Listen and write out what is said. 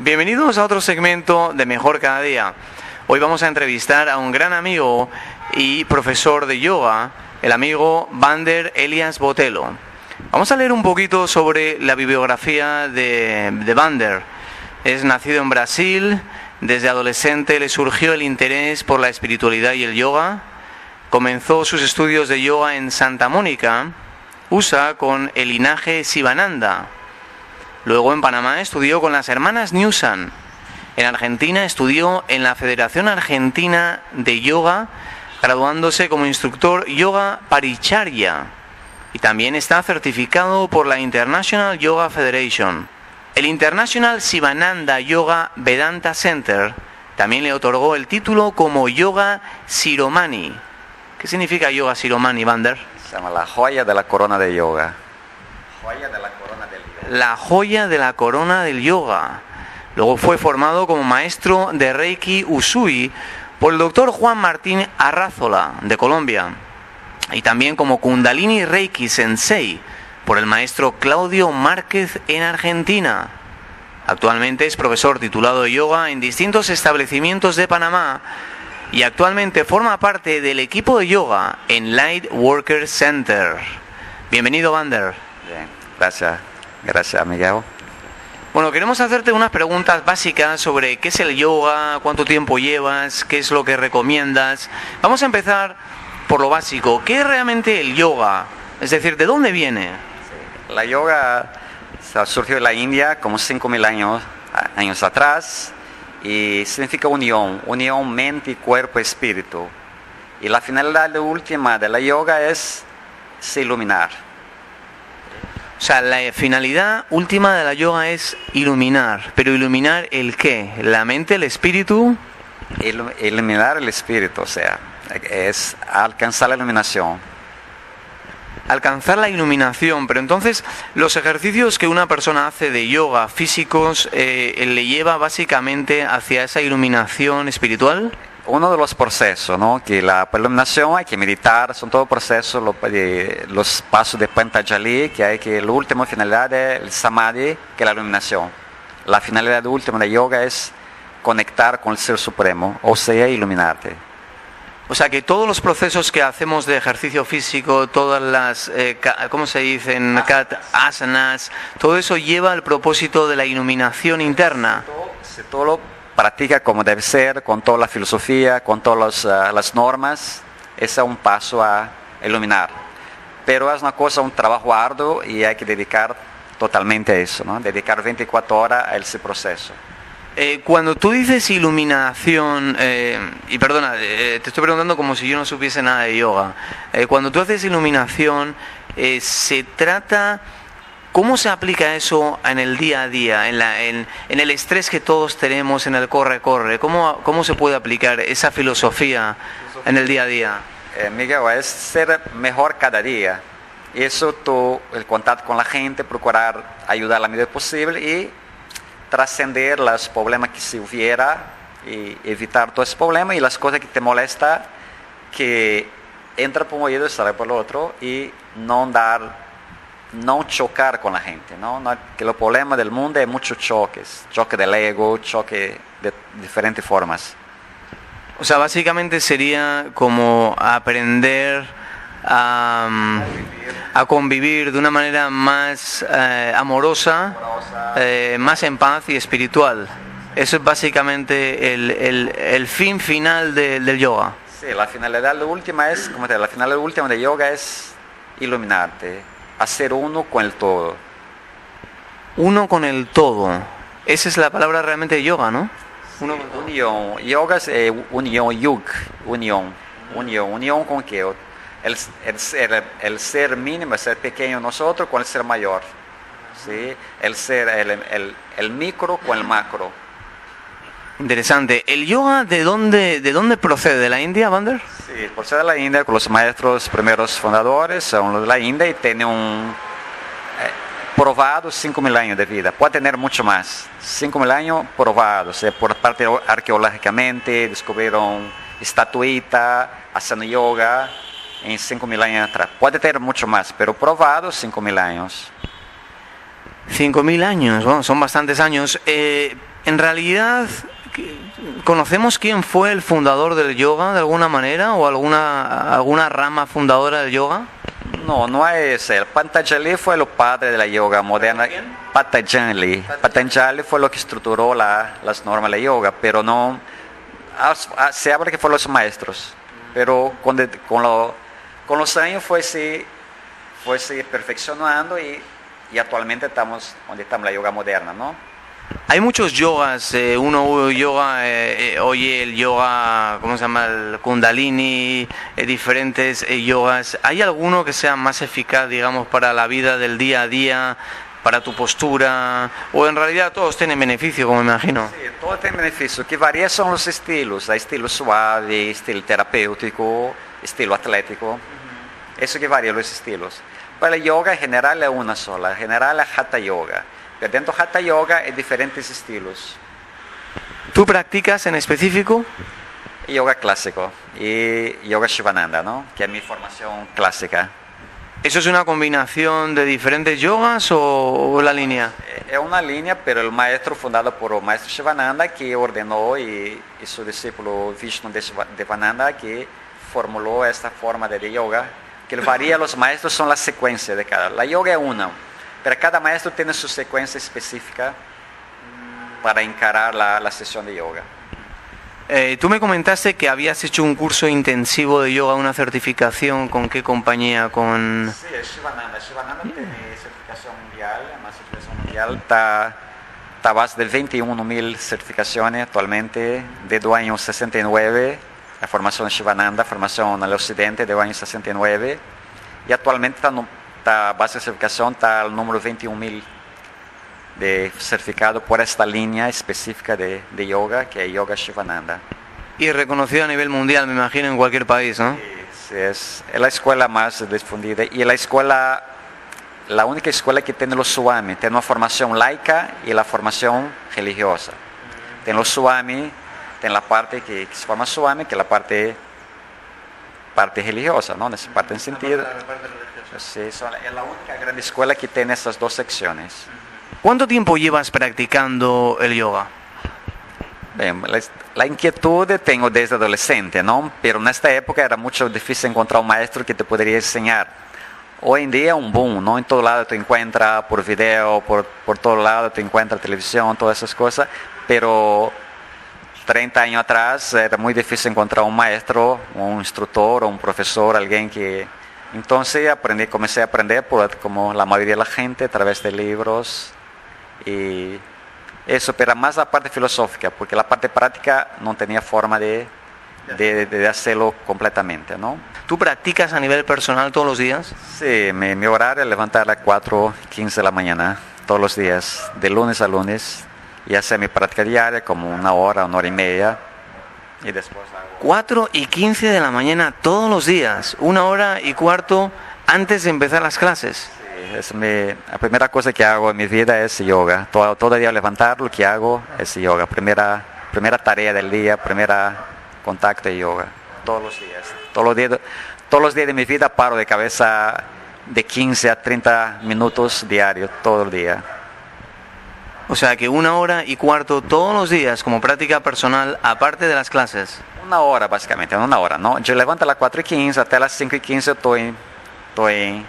Bienvenidos a otro segmento de Mejor Cada Día. Hoy vamos a entrevistar a un gran amigo y profesor de yoga, el amigo Vander Elias Botelo. Vamos a leer un poquito sobre la bibliografía de, de Vander. Es nacido en Brasil, desde adolescente le surgió el interés por la espiritualidad y el yoga. Comenzó sus estudios de yoga en Santa Mónica, USA, con el linaje Sivananda Luego en Panamá estudió con las hermanas Newsan. En Argentina estudió en la Federación Argentina de Yoga, graduándose como instructor Yoga Paricharya. Y también está certificado por la International Yoga Federation. El International Sivananda Yoga Vedanta Center también le otorgó el título como Yoga Siromani. ¿Qué significa Yoga Siromani, Vander? Se llama la joya de la corona de yoga. Joya de la la joya de la corona del yoga. Luego fue formado como maestro de Reiki Usui por el doctor Juan Martín Arrázola de Colombia y también como Kundalini Reiki Sensei por el maestro Claudio Márquez en Argentina. Actualmente es profesor titulado de yoga en distintos establecimientos de Panamá y actualmente forma parte del equipo de yoga en Light Worker Center. Bienvenido, Vander. Bien, gracias. Gracias, Miguel. Bueno, queremos hacerte unas preguntas básicas sobre qué es el yoga, cuánto tiempo llevas, qué es lo que recomiendas. Vamos a empezar por lo básico. ¿Qué es realmente el yoga? Es decir, ¿de dónde viene? La yoga surgió en la India como 5.000 años, años atrás y significa unión, unión mente, cuerpo, espíritu. Y la finalidad última de la yoga es se iluminar o sea, la finalidad última de la yoga es iluminar, pero iluminar el qué? ¿La mente, el espíritu? iluminar el espíritu, o sea, es alcanzar la iluminación. Alcanzar la iluminación, pero entonces los ejercicios que una persona hace de yoga físicos eh, le lleva básicamente hacia esa iluminación espiritual uno de los procesos, ¿no? que la iluminación hay que meditar, son todos procesos, los, pasos de Pantajali, que hay que la última finalidad es el samadhi, que es la iluminación. La finalidad última de yoga es conectar con el Ser Supremo, o sea, iluminarte. O sea que todos los procesos que hacemos de ejercicio físico, todas las, eh, ¿cómo se dicen? asanas, todo eso lleva al propósito de la iluminación interna. Todo, todo practica como debe ser, con toda la filosofía, con todas ah, las normas, ese es un paso a iluminar. Pero es una cosa, un trabajo arduo y hay que dedicar totalmente a eso, ¿no? dedicar 24 horas a ese proceso. Eh, cuando tú dices iluminación, eh, y perdona, eh, te estoy preguntando como si yo no supiese nada de yoga, cuando tú haces iluminación, ¿se trata ¿Cómo se aplica eso en el día a día, en, el estrés que todos tenemos, en el corre-corre? ¿Cómo, ¿Cómo se puede aplicar esa filosofía en el día a día? Eh, Miguel, es ser mejor cada día. Eso, tú, el contacto con la gente, procurar ayudar la medida posible y trascender los problemas que se hubiera y evitar todos esos problemas y las cosas que te molestan, que entra por un oído y sale por el otro y no dar no chocar con la gente, ¿no? que el problema del mundo es muchos choques, choque del ego, choque de diferentes formas. O sea, básicamente sería como aprender a, convivir de una manera más eh, amorosa, eh, más en paz y espiritual. Eso es básicamente el, fin final del yoga. Sí, la finalidad última es, como te la finalidad última de yoga es iluminarte, hacer uno con el todo. Uno con el todo. Esa es la palabra realmente de yoga, ¿no? unión. Yoga es eh, unión, yug, unión. Unión, unión con qué? El, el, ser, el ser mínimo, el ser pequeño nosotros con el ser mayor. ¿sí? El ser, el, el, el micro con el macro. Interesante. ¿El yoga de dónde, de dónde procede? ¿De la India, Vander? Sí, procede de la India, con los maestros primeros fundadores son los de la India y tiene un eh, probado 5.000 años de vida. Puede tener mucho más. 5.000 años probados. por parte arqueológicamente descubrieron estatuita, haciendo yoga en 5.000 años atrás. Puede tener mucho más, pero probado 5.000 años. 5.000 años, bueno, son bastantes años. Eh, En realidad, ¿conocemos quién fue el fundador del yoga de alguna manera o alguna, alguna rama fundadora del yoga? No, no es él. Patanjali fue el padre de la yoga moderna. Patanjali. Patanjali fue lo que estructuró la, las normas de la yoga, pero no... Se habla que fueron los maestros, pero con, con, lo, con los años fue sí, fue sí perfeccionando y, y actualmente estamos donde estamos la yoga moderna, ¿no? Hay muchos yogas, eh, uno yoga, eh, eh, oye el yoga, ¿cómo se llama? El kundalini, diferentes yogas. ¿Hay alguno que sea más eficaz, digamos, para la vida del día a día, para tu postura? ¿O en realidad todos tienen beneficio, como me imagino? Sí, todos tienen beneficio. Que varía son los estilos. Hay estilo suave, estilo terapéutico, estilo atlético. Eso que varía los estilos. Para yoga en general es una sola. En general es Hatha Yoga pero dentro de Hatha Yoga hay diferentes estilos. ¿Tú practicas en específico? Yoga clásico y yoga Shivananda, ¿no? que es mi formación clásica. ¿Eso es una combinación de diferentes yogas o, la línea? Es una línea, pero el maestro fundado por el maestro Shivananda que ordenó y, su discípulo Vishnu Devananda que formuló esta forma de yoga, que varía, los maestros son la secuencia de cada. La yoga es una, pero cada maestro tiene su secuencia específica para encarar la, sesión de yoga. Eh, tú me comentaste que habías hecho un curso intensivo de yoga, una certificación, ¿con qué compañía? Con... Sí, es Shivananda. Shivananda tiene certificación mundial, además certificación mundial está, está a base de 21.000 certificaciones actualmente, desde el año 69, la formación Shivananda, formación al occidente del año 69, y actualmente está está, base de certificación está el número 21.000 de certificado por esta línea específica de, de, yoga, que es Yoga Shivananda. Y reconocido a nivel mundial, me imagino, en cualquier país, ¿no? Sí, es, es la escuela más difundida y la escuela, la única escuela que tiene los Swami, tiene una formación laica y la formación religiosa. Tiene los Swami, tiene la parte que, se forma Swami, que es la parte, parte religiosa, ¿no? Esa parte en sentido. Sí, es la única gran escuela que tiene esas dos secciones. ¿Cuánto tiempo llevas practicando el yoga? la, inquietud tengo desde adolescente, ¿no? Pero en esta época era mucho difícil encontrar un maestro que te podría enseñar. Hoy en día es un boom, ¿no? En todo lado te encuentras por video, por, por todo lado te encuentras televisión, todas esas cosas, pero 30 años atrás era muy difícil encontrar un maestro, un instructor o un profesor, alguien que entonces aprendí, comencé a aprender como la mayoría de la gente a través de libros y eso, pero más la parte filosófica, porque la parte práctica no tenía forma de, de, hacerlo completamente, ¿no? ¿Tú practicas a nivel personal todos los días? Sí, mi, mi horario es levantar a las 4.15 de la mañana, todos los días, de lunes a lunes, y hacer mi práctica diaria como una hora, una hora y media, y después 4 y 15 de la mañana todos los días, una hora y cuarto antes de empezar las clases. es la primera cosa que hago en mi vida es yoga. Todo, todo día levantar lo que hago es yoga. Primera, primera tarea del día, primera contacto de yoga. Todos los días. Todos los días, todos los días de mi vida paro de cabeza de 15 a 30 minutos diarios, todo el día. O sea que una hora y cuarto todos los días como práctica personal aparte de las clases. Una hora básicamente, una hora, ¿no? Yo levanto a las 4 y 15, hasta las 5 y 15 estoy, estoy